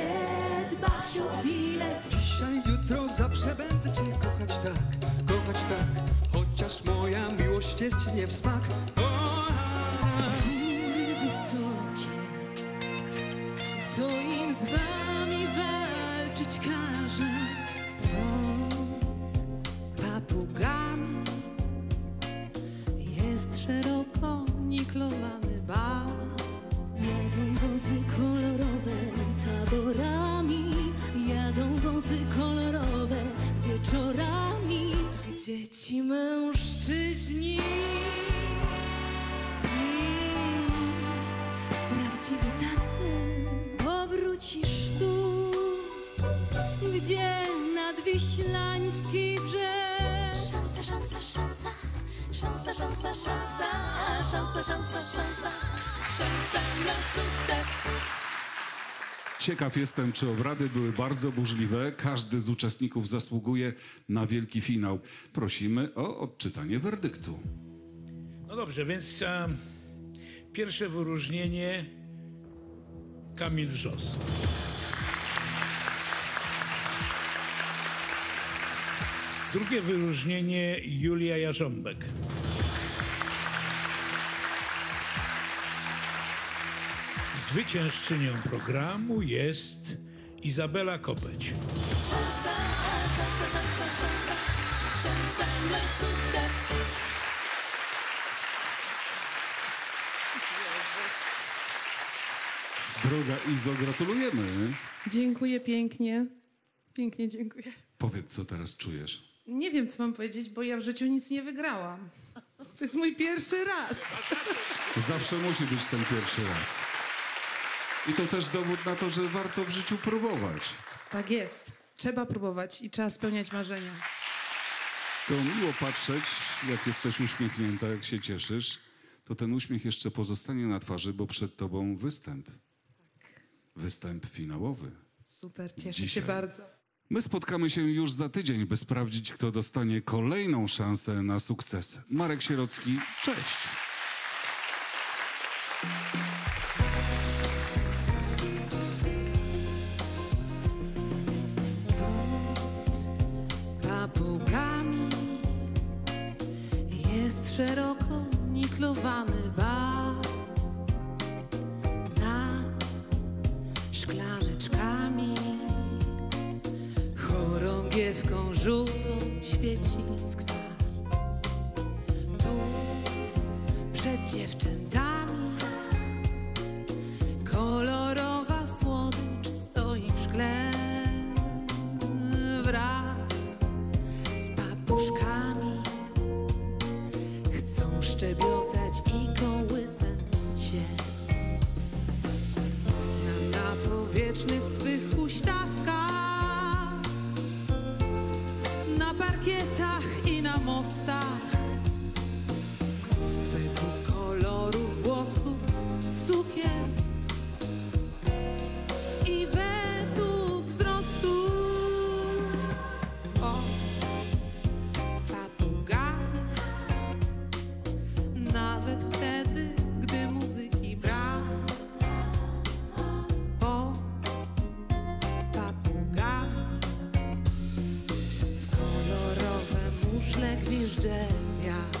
nie dbać o bilet Dzisiaj, jutro, zawsze będę cię kochać tak, kochać tak. Chociaż moja miłość jest nie w smak. Góry wysokie, co im zwać wąsy kolorowe wieczorami, gdzie ci mężczyźni. Mm, prawdziwi tacy powrócisz tu, gdzie nadwiślański brzeg. Szansa, szansa, szansa. Szansa, szansa, szansa, szansa, szansa, szansa, szansa na sukces. Ciekaw jestem, czy obrady były bardzo burzliwe. Każdy z uczestników zasługuje na wielki finał. Prosimy o odczytanie werdyktu. No dobrze, więc a, pierwsze wyróżnienie Kamil Żos. Drugie wyróżnienie Julia Jarząbek. Zwyciężczynią programu jest Izabela Kopeć. Szansa, szansa, szansa, szansa, szansa na sukces. Droga Izo, gratulujemy. Dziękuję pięknie. Pięknie dziękuję. Powiedz, co teraz czujesz. Nie wiem, co mam powiedzieć, bo ja w życiu nic nie wygrałam. To jest mój pierwszy raz. Zawsze musi być ten pierwszy raz. I to też dowód na to, że warto w życiu próbować. Tak jest. Trzeba próbować i trzeba spełniać marzenia. To miło patrzeć, jak jesteś uśmiechnięta, jak się cieszysz. To ten uśmiech jeszcze pozostanie na twarzy, bo przed tobą występ. Występ finałowy. Super, cieszę Dzisiaj. się bardzo. My spotkamy się już za tydzień, by sprawdzić, kto dostanie kolejną szansę na sukces. Marek Sierocki, cześć. Szeroko niklowany bar nad szklaneczkami. Chorągiewką żółtą świeci skwar tu przed dziewczętami kolorowa słodycz stoi w szkle wraz z papuszkami szczebiotać i kołysać się na napowiecznych swych huśtawkach na parkietach i na mostach różne gwizdżenia.